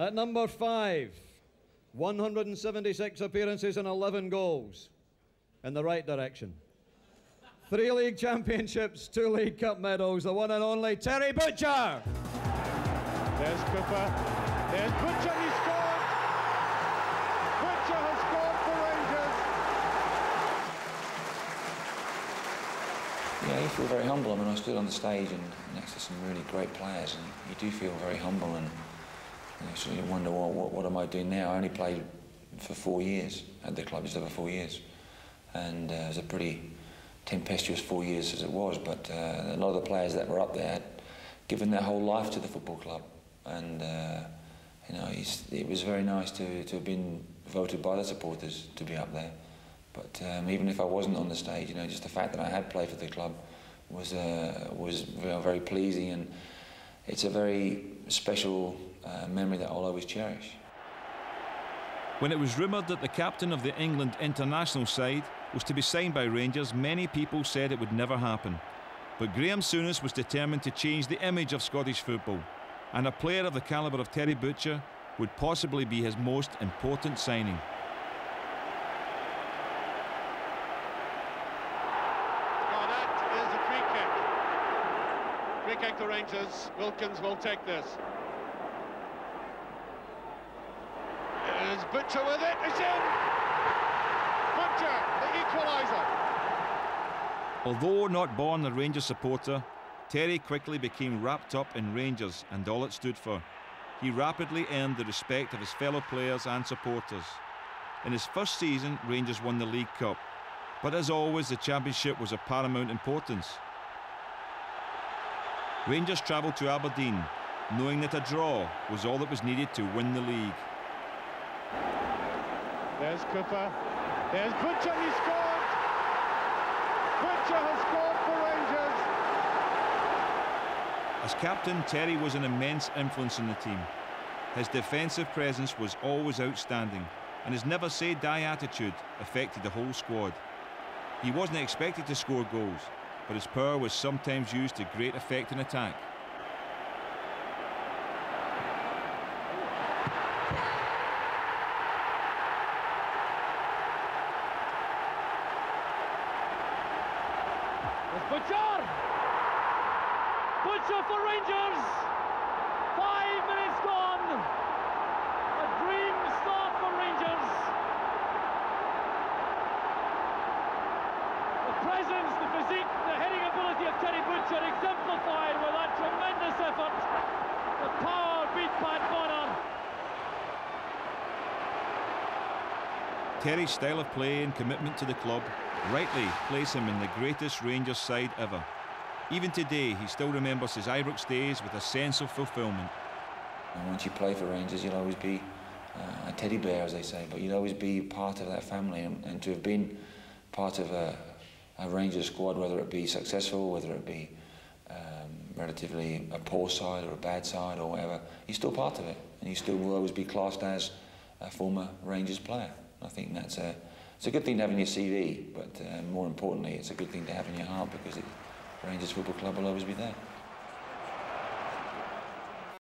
At number five, 176 appearances and 11 goals. In the right direction. Three league championships, two league cup medals, the one and only Terry Butcher. There's Cooper. There's Butcher. He scored. Butcher has scored for Rangers. Yeah, you feel very humble. I mean, I stood on the stage and next to some really great players, and you do feel very humble and you sort of wonder, well, what, what am I doing now? I only played for four years at the club, just over four years, and uh, it was a pretty tempestuous four years as it was. But uh, a lot of the players that were up there had given their whole life to the football club, and uh, you know, it was very nice to, to have been voted by the supporters to be up there. But um, even if I wasn't on the stage, you know, just the fact that I had played for the club was uh, was very pleasing, and it's a very special uh, memory that I'll always cherish. When it was rumoured that the captain of the England international side was to be signed by Rangers, many people said it would never happen. But Graham Souness was determined to change the image of Scottish football, and a player of the calibre of Terry Butcher would possibly be his most important signing. Now that is a free kick. Free kick to Rangers. Wilkins will take this. Is Butcher with it? It's in! Butcher, the equaliser. Although not born a Rangers supporter, Terry quickly became wrapped up in Rangers and all it stood for. He rapidly earned the respect of his fellow players and supporters. In his first season, Rangers won the League Cup, but as always, the Championship was of paramount importance. Rangers travelled to Aberdeen, knowing that a draw was all that was needed to win the league. There's Cooper. There's Butcher. He scored. Butcher has scored for Rangers. As captain, Terry was an immense influence in the team. His defensive presence was always outstanding, and his never say die attitude affected the whole squad. He wasn't expected to score goals, but his power was sometimes used to great effect in attack. Butcher. Butcher for Rangers. Five minutes gone. A dream start for Rangers. The presence, the physique, the heading ability of Terry Butcher exemplified with that tremendous effort. The power beat Pat Bonner. Terry's style of play and commitment to the club rightly place him in the greatest Rangers side ever. Even today, he still remembers his Ibrox days with a sense of fulfilment. And once you play for Rangers, you'll always be uh, a teddy bear, as they say, but you'll always be part of that family. And, and to have been part of a, a Rangers squad, whether it be successful, whether it be um, relatively a poor side or a bad side or whatever, you're still part of it. And you still will always be classed as a former Rangers player. I think that's a, it's a good thing to have in your CV, but uh, more importantly, it's a good thing to have in your heart because it, Rangers Football Club will always be there.